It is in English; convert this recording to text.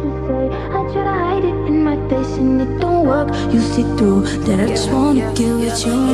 to say. I try to hide it in my face and it don't work. You see through that I just wanna give it to you.